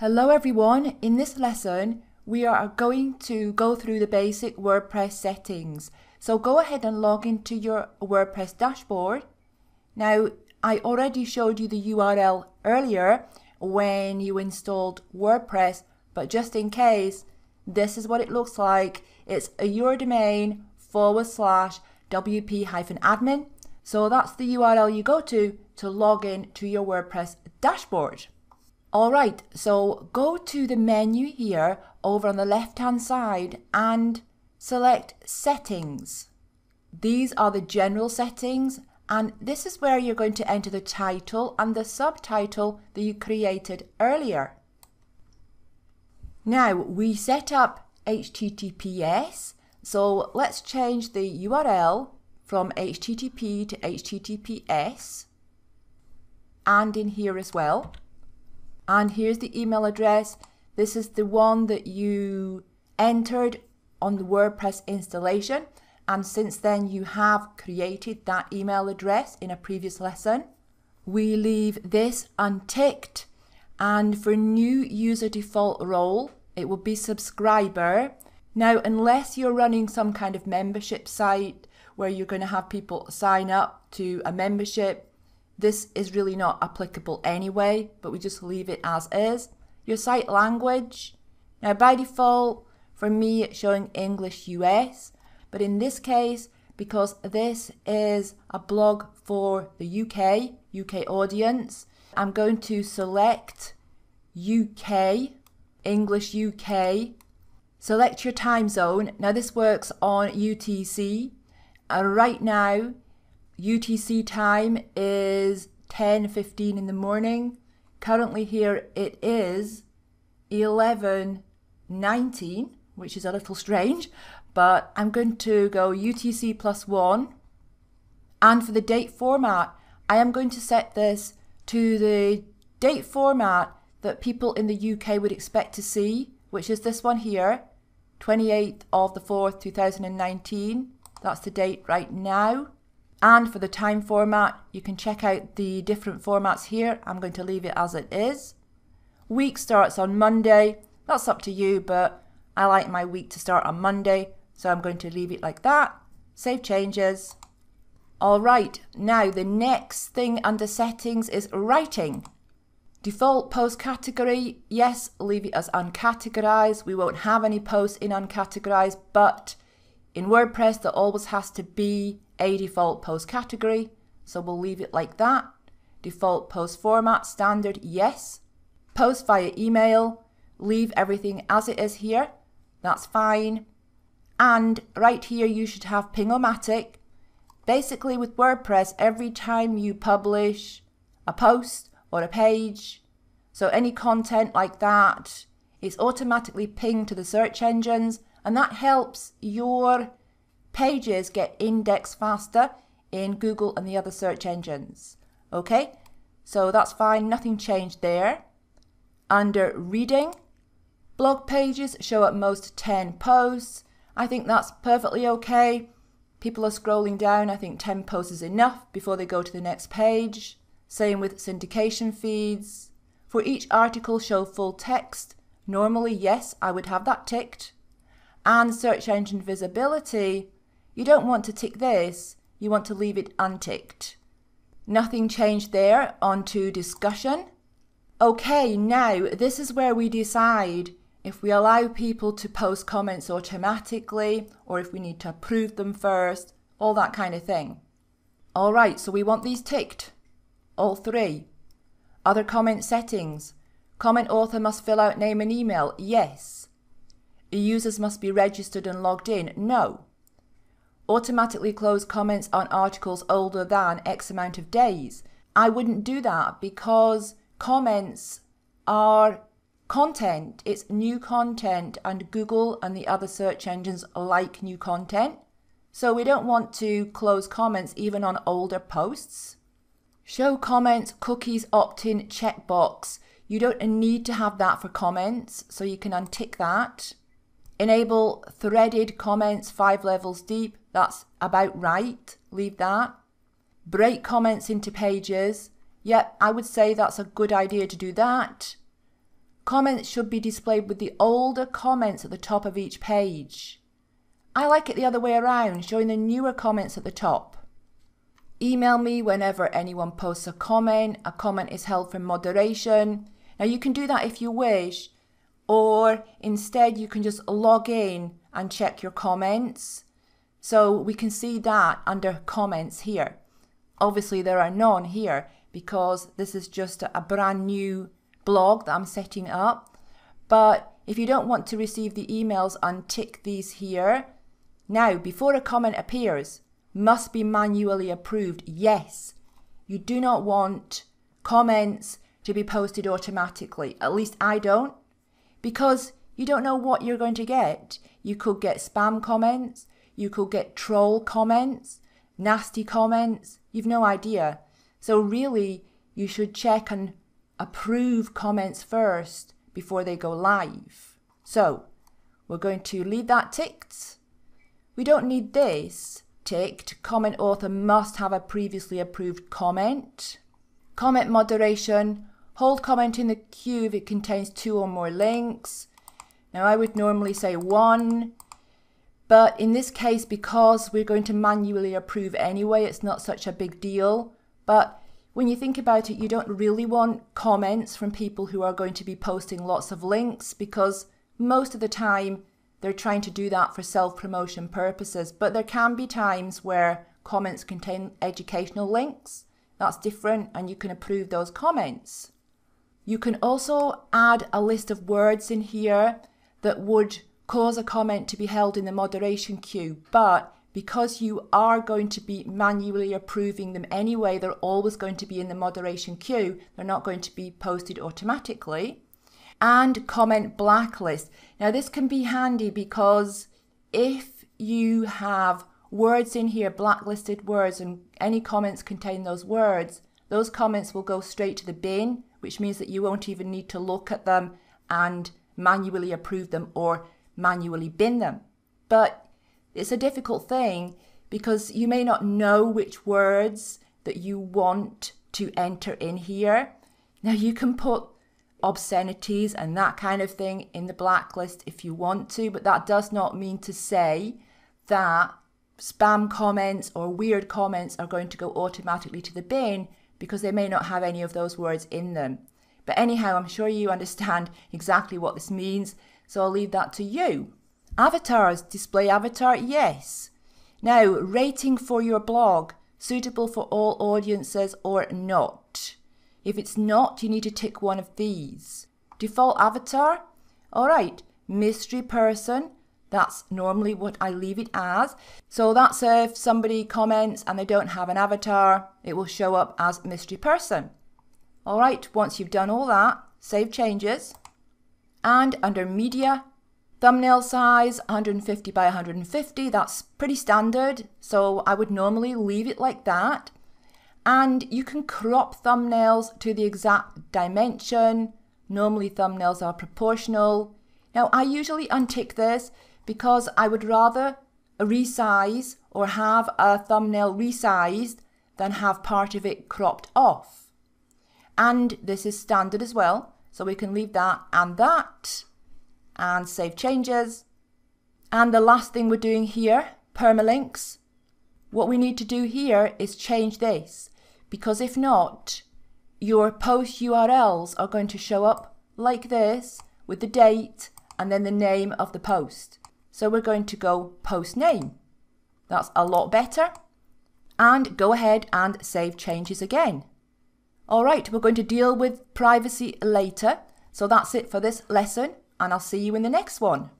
Hello everyone, in this lesson we are going to go through the basic WordPress settings. So go ahead and log into your WordPress dashboard. Now I already showed you the URL earlier when you installed WordPress, but just in case, this is what it looks like. It's a your domain forward slash wp hyphen admin. So that's the URL you go to to log in to your WordPress dashboard. All right, so go to the menu here over on the left hand side and select settings. These are the general settings and this is where you're going to enter the title and the subtitle that you created earlier. Now we set up HTTPS, so let's change the URL from HTTP to HTTPS and in here as well. And here's the email address. This is the one that you entered on the WordPress installation. And since then, you have created that email address in a previous lesson. We leave this unticked. And for new user default role, it will be subscriber. Now, unless you're running some kind of membership site where you're going to have people sign up to a membership this is really not applicable anyway, but we just leave it as is. Your site language. Now by default, for me it's showing English US, but in this case, because this is a blog for the UK, UK audience, I'm going to select UK, English UK, select your time zone. Now this works on UTC, and uh, right now UTC time is 10.15 in the morning. Currently here it is 11.19, which is a little strange, but I'm going to go UTC plus one. And for the date format, I am going to set this to the date format that people in the UK would expect to see, which is this one here, 28th of the 4th, 2019. That's the date right now. And for the time format, you can check out the different formats here. I'm going to leave it as it is. Week starts on Monday. That's up to you, but I like my week to start on Monday, so I'm going to leave it like that. Save changes. All right, now the next thing under settings is writing. Default post category, yes, leave it as uncategorized. We won't have any posts in uncategorized, but in WordPress, there always has to be a default post category, so we'll leave it like that. Default post format, standard, yes. Post via email, leave everything as it is here, that's fine. And right here you should have Ping-O-Matic. Basically with WordPress, every time you publish a post or a page, so any content like that, it's automatically pinged to the search engines and that helps your pages get indexed faster in Google and the other search engines. Okay, so that's fine, nothing changed there. Under reading, blog pages show at most 10 posts. I think that's perfectly okay. People are scrolling down, I think 10 posts is enough before they go to the next page. Same with syndication feeds. For each article show full text. Normally, yes, I would have that ticked. And search engine visibility, you don't want to tick this, you want to leave it unticked. Nothing changed there, on to discussion. Okay, now this is where we decide if we allow people to post comments automatically or if we need to approve them first, all that kind of thing. All right, so we want these ticked, all three. Other comment settings. Comment author must fill out name and email, yes. Users must be registered and logged in, no automatically close comments on articles older than X amount of days. I wouldn't do that because comments are content, it's new content, and Google and the other search engines like new content. So we don't want to close comments even on older posts. Show comments, cookies, opt in, checkbox. You don't need to have that for comments, so you can untick that. Enable threaded comments five levels deep. That's about right. Leave that. Break comments into pages. Yep, I would say that's a good idea to do that. comments should be displayed with the older comments at the top of each page. I like it the other way around, showing the newer comments at the top. Email me whenever anyone posts a comment. A comment is held for moderation. Now you can do that if you wish, or instead you can just log in and check your comments. So we can see that under comments here. Obviously there are none here because this is just a brand new blog that I'm setting up. But if you don't want to receive the emails, untick these here now, before a comment appears, must be manually approved. Yes, you do not want comments to be posted automatically. At least I don't, because you don't know what you're going to get. You could get spam comments, you could get troll comments, nasty comments. You've no idea. So, really, you should check and approve comments first before they go live. So, we're going to leave that ticked we don't need this ticked. Comment author must have a previously approved comment. Comment moderation. Hold comment in the queue if it contains two or more links. Now I would normally say one, but in this case, because we're going to manually approve anyway, it's not such a big deal. But when you think about it, you don't really want comments from people who are going to be posting lots of links because most of the time they're trying to do that for self promotion purposes, but there can be times where comments contain educational links. That's different, and you can approve those comments. You can also add a list of words in here that would cause a comment to be held in the moderation queue, but because you are going to be manually approving them anyway, they're always going to be in the moderation queue. They're not going to be posted automatically and comment blacklist. Now this can be handy because if you have words in here, blacklisted words, and any comments contain those words, those comments will go straight to the bin, which means that you won't even need to look at them and manually approve them or manually bin them. But it's a difficult thing because you may not know which words that you want to enter in here. Now you can put obscenities and that kind of thing in the blacklist if you want to, but that does not mean to say that spam comments or weird comments are going to go automatically to the bin because they may not have any of those words in them. But anyhow, I'm sure you understand exactly what this means, so I'll leave that to you. Avatars, display avatar, yes. Now, rating for your blog, suitable for all audiences or not. If it's not, you need to tick one of these. Default avatar, all right, mystery person, that's normally what I leave it as. So that's if somebody comments and they don't have an avatar, it will show up as mystery person. All right, once you've done all that, save changes. And under media, thumbnail size 150 by 150, that's pretty standard. So I would normally leave it like that and you can crop thumbnails to the exact dimension. Normally thumbnails are proportional. Now I usually untick this because I would rather resize or have a thumbnail resized than have part of it cropped off. And this is standard as well, so we can leave that and that and save changes. And the last thing we're doing here, permalinks. What we need to do here is change this because if not, your post URLs are going to show up like this with the date and then the name of the post. So we're going to go post name. That's a lot better. And go ahead and save changes again. All right, we're going to deal with privacy later. So that's it for this lesson and I'll see you in the next one.